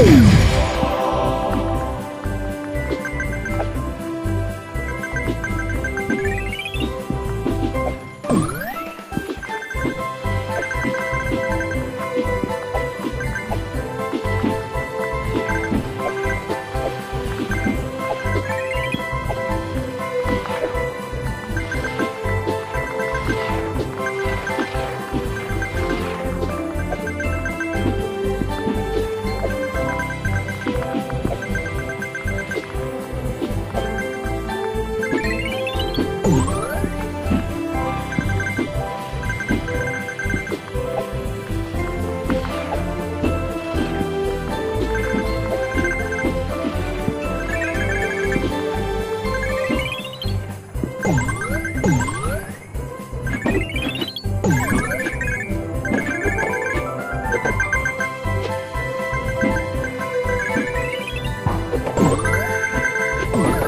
Woo! Ooh.